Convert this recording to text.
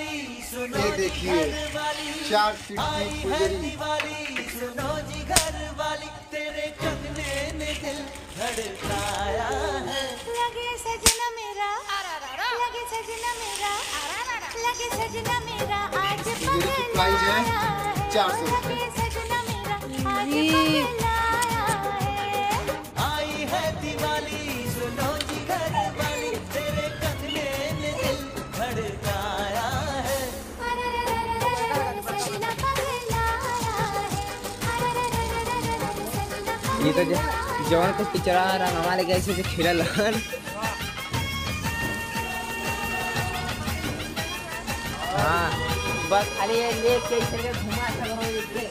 ये देखिए चार सीट की फुलझड़ी सुनो जी घर वाली। तेरे कंगने ने दिल धड़काया है। लगे सजना मेरा लगे सजना मेरा लगे सजना मेरा आज प्राइस है। चार सौ रुपये है। आई है दिवाली सुनो जी घर ये तो जवान को पिचरा पिक्चर रंग हमारे कैसे से खेला हन हाँ बस खाली ये ले के इसे घुमा ये दे